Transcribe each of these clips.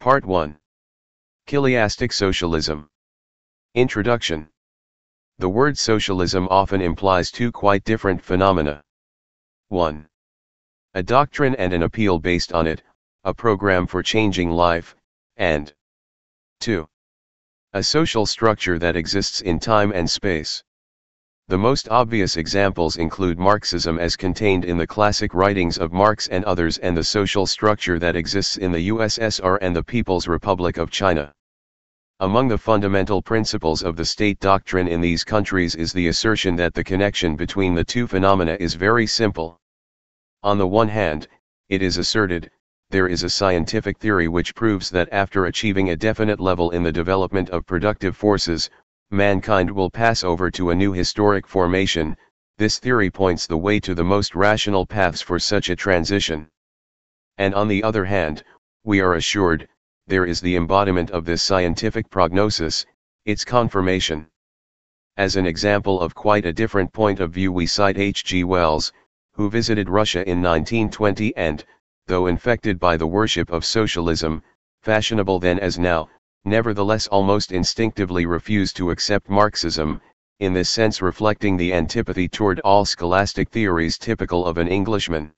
Part 1 Chiliastic Socialism Introduction The word socialism often implies two quite different phenomena. 1. A doctrine and an appeal based on it, a program for changing life, and 2. A social structure that exists in time and space. The most obvious examples include Marxism as contained in the classic writings of Marx and others and the social structure that exists in the USSR and the People's Republic of China. Among the fundamental principles of the state doctrine in these countries is the assertion that the connection between the two phenomena is very simple. On the one hand, it is asserted, there is a scientific theory which proves that after achieving a definite level in the development of productive forces, mankind will pass over to a new historic formation, this theory points the way to the most rational paths for such a transition. And on the other hand, we are assured, there is the embodiment of this scientific prognosis, its confirmation. As an example of quite a different point of view we cite H.G. Wells, who visited Russia in 1920 and, though infected by the worship of socialism, fashionable then as now, nevertheless almost instinctively refused to accept Marxism, in this sense reflecting the antipathy toward all scholastic theories typical of an Englishman.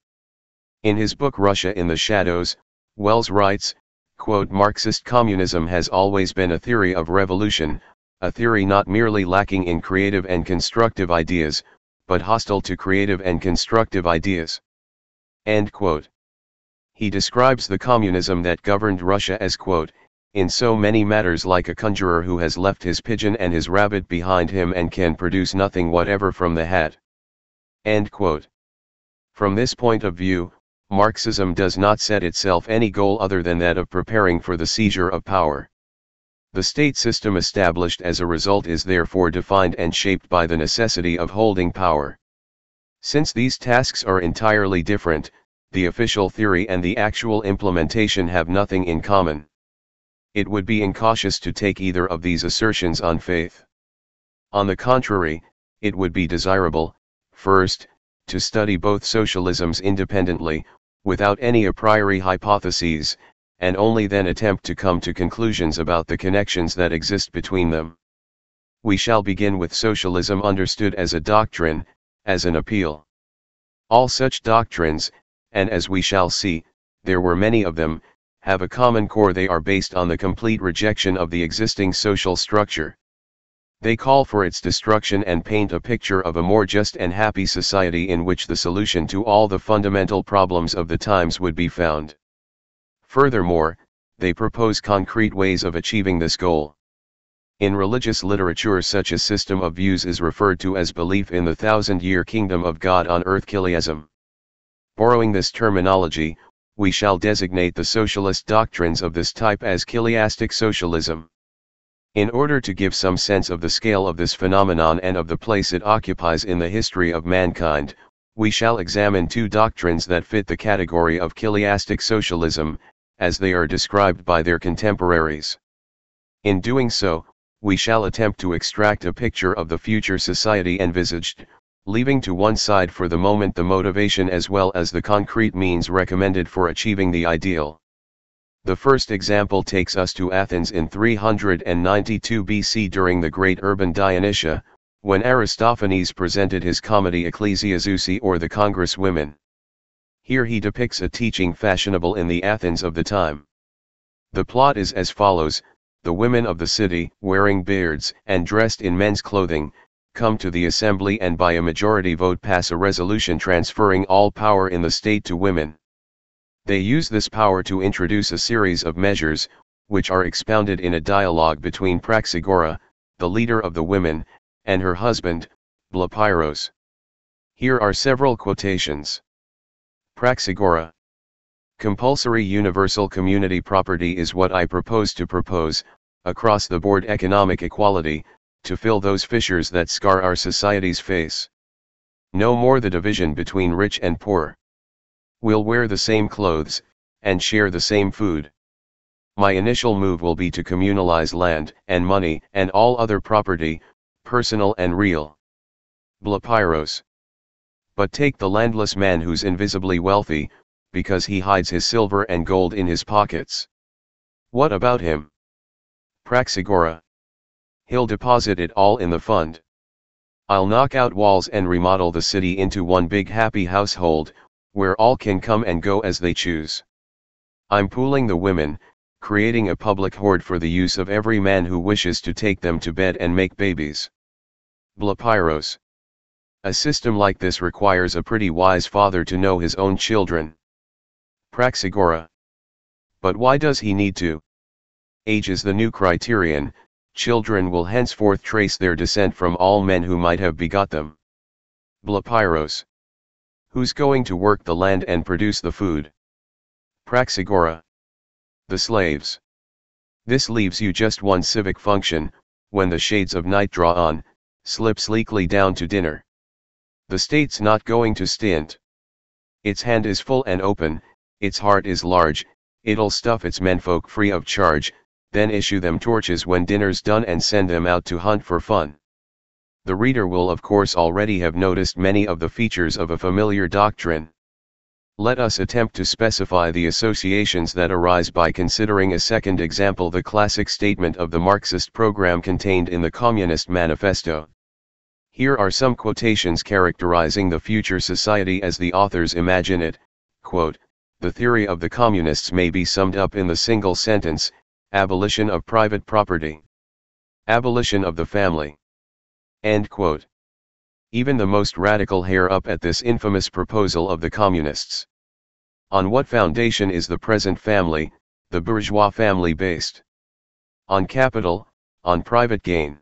In his book Russia in the Shadows, Wells writes, quote, Marxist communism has always been a theory of revolution, a theory not merely lacking in creative and constructive ideas, but hostile to creative and constructive ideas. End quote. He describes the communism that governed Russia as quote, in so many matters like a conjurer who has left his pigeon and his rabbit behind him and can produce nothing whatever from the hat. End quote. From this point of view, Marxism does not set itself any goal other than that of preparing for the seizure of power. The state system established as a result is therefore defined and shaped by the necessity of holding power. Since these tasks are entirely different, the official theory and the actual implementation have nothing in common it would be incautious to take either of these assertions on faith. On the contrary, it would be desirable, first, to study both socialisms independently, without any a priori hypotheses, and only then attempt to come to conclusions about the connections that exist between them. We shall begin with socialism understood as a doctrine, as an appeal. All such doctrines, and as we shall see, there were many of them, have a common core they are based on the complete rejection of the existing social structure. They call for its destruction and paint a picture of a more just and happy society in which the solution to all the fundamental problems of the times would be found. Furthermore, they propose concrete ways of achieving this goal. In religious literature such a system of views is referred to as belief in the thousand-year kingdom of God on earth Chiliasm. Borrowing this terminology, we shall designate the socialist doctrines of this type as chiliastic socialism. In order to give some sense of the scale of this phenomenon and of the place it occupies in the history of mankind, we shall examine two doctrines that fit the category of chiliastic socialism, as they are described by their contemporaries. In doing so, we shall attempt to extract a picture of the future society envisaged, leaving to one side for the moment the motivation as well as the concrete means recommended for achieving the ideal. The first example takes us to Athens in 392 BC during the great urban Dionysia, when Aristophanes presented his comedy Ecclesiazusae or the Congress Women. Here he depicts a teaching fashionable in the Athens of the time. The plot is as follows, the women of the city, wearing beards and dressed in men's clothing, come to the assembly and by a majority vote pass a resolution transferring all power in the state to women. They use this power to introduce a series of measures, which are expounded in a dialogue between Praxagora, the leader of the women, and her husband, Blepyros. Here are several quotations. Praxagora. Compulsory universal community property is what I propose to propose, across the board economic equality, to fill those fissures that scar our society's face. No more the division between rich and poor. We'll wear the same clothes, and share the same food. My initial move will be to communalize land and money and all other property, personal and real. Blepyros. But take the landless man who's invisibly wealthy, because he hides his silver and gold in his pockets. What about him? Praxagora. He'll deposit it all in the fund. I'll knock out walls and remodel the city into one big happy household, where all can come and go as they choose. I'm pooling the women, creating a public hoard for the use of every man who wishes to take them to bed and make babies. Blepyros. A system like this requires a pretty wise father to know his own children. Praxagora. But why does he need to? Age is the new criterion, children will henceforth trace their descent from all men who might have begot them. Blepyros. Who's going to work the land and produce the food? Praxagora. The slaves. This leaves you just one civic function, when the shades of night draw on, slip sleekly down to dinner. The state's not going to stint. Its hand is full and open, its heart is large, it'll stuff its menfolk free of charge, then issue them torches when dinner's done and send them out to hunt for fun. The reader will of course already have noticed many of the features of a familiar doctrine. Let us attempt to specify the associations that arise by considering a second example the classic statement of the Marxist program contained in the Communist Manifesto. Here are some quotations characterizing the future society as the authors imagine it, quote, the theory of the communists may be summed up in the single sentence, abolition of private property. Abolition of the family. End quote. Even the most radical hair up at this infamous proposal of the communists. On what foundation is the present family, the bourgeois family based? On capital, on private gain.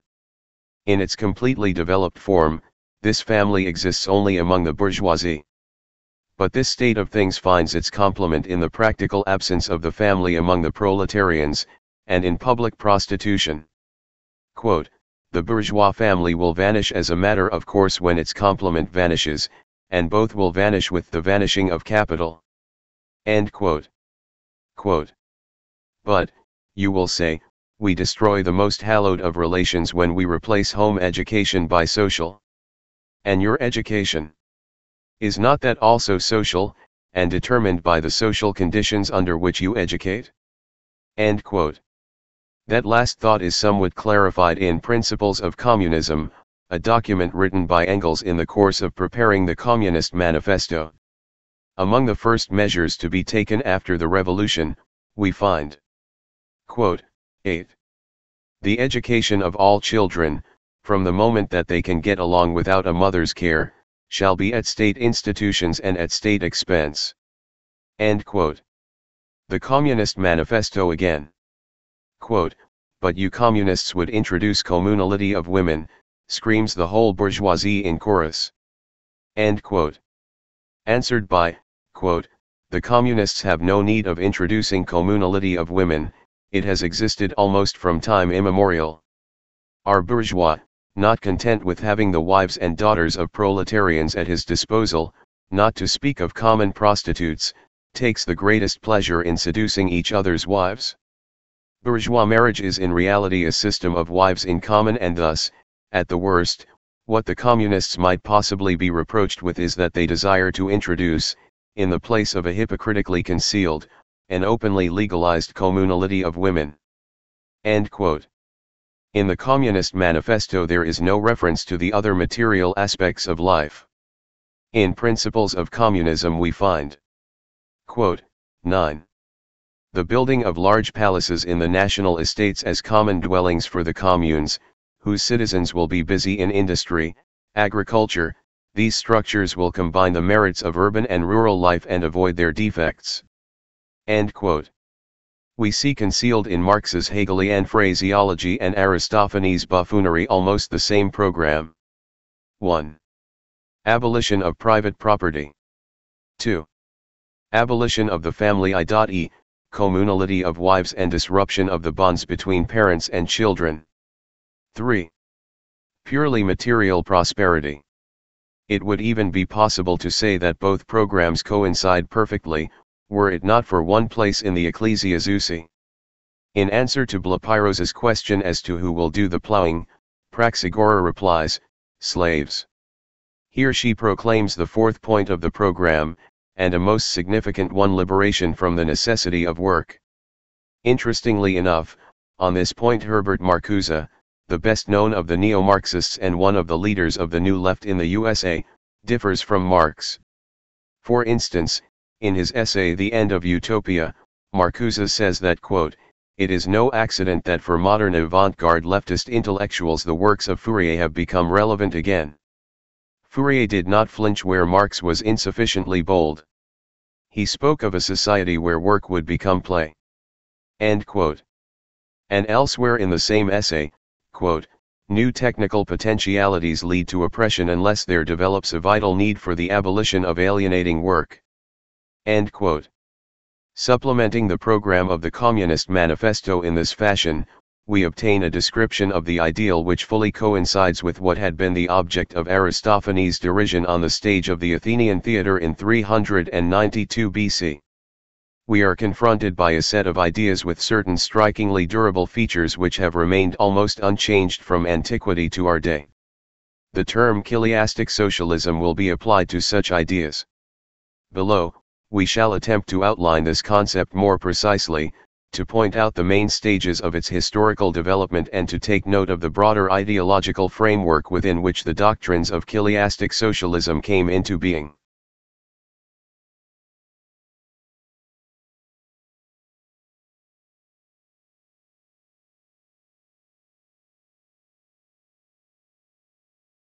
In its completely developed form, this family exists only among the bourgeoisie. But this state of things finds its complement in the practical absence of the family among the proletarians, and in public prostitution. Quote, the bourgeois family will vanish as a matter of course when its complement vanishes, and both will vanish with the vanishing of capital. End quote. Quote. But, you will say, we destroy the most hallowed of relations when we replace home education by social. And your education? Is not that also social, and determined by the social conditions under which you educate? End quote. That last thought is somewhat clarified in Principles of Communism, a document written by Engels in the course of preparing the Communist Manifesto. Among the first measures to be taken after the revolution, we find quote, 8. The education of all children, from the moment that they can get along without a mother's care, shall be at state institutions and at state expense. End quote. The Communist Manifesto again. Quote, but you communists would introduce communality of women, screams the whole bourgeoisie in chorus. End quote. Answered by, quote, the communists have no need of introducing communality of women, it has existed almost from time immemorial. Our bourgeois, not content with having the wives and daughters of proletarians at his disposal, not to speak of common prostitutes, takes the greatest pleasure in seducing each other's wives. Bourgeois marriage is in reality a system of wives in common and thus, at the worst, what the communists might possibly be reproached with is that they desire to introduce, in the place of a hypocritically concealed, and openly legalized communality of women. End quote. In the Communist Manifesto there is no reference to the other material aspects of life. In Principles of Communism we find. Quote, 9. The building of large palaces in the national estates as common dwellings for the communes, whose citizens will be busy in industry, agriculture, these structures will combine the merits of urban and rural life and avoid their defects. End quote. We see concealed in Marx's Hegelian phraseology and Aristophanes' buffoonery almost the same program. 1. Abolition of private property. 2. Abolition of the family i.e., communality of wives and disruption of the bonds between parents and children. 3. Purely material prosperity. It would even be possible to say that both programs coincide perfectly, were it not for one place in the Ecclesiazusae. In answer to Blepyros's question as to who will do the plowing, Praxagora replies, slaves. Here she proclaims the fourth point of the program, and a most significant one liberation from the necessity of work. Interestingly enough, on this point Herbert Marcuse, the best known of the neo-Marxists and one of the leaders of the New Left in the USA, differs from Marx. For instance, in his essay The End of Utopia, Marcuse says that quote, it is no accident that for modern avant-garde leftist intellectuals the works of Fourier have become relevant again. Fourier did not flinch where Marx was insufficiently bold. He spoke of a society where work would become play. And elsewhere in the same essay, quote, new technical potentialities lead to oppression unless there develops a vital need for the abolition of alienating work. Supplementing the program of the Communist Manifesto in this fashion, we obtain a description of the ideal which fully coincides with what had been the object of Aristophanes' derision on the stage of the Athenian theatre in 392 BC we are confronted by a set of ideas with certain strikingly durable features which have remained almost unchanged from antiquity to our day. The term chiliastic socialism will be applied to such ideas. Below, we shall attempt to outline this concept more precisely, to point out the main stages of its historical development and to take note of the broader ideological framework within which the doctrines of chiliastic socialism came into being.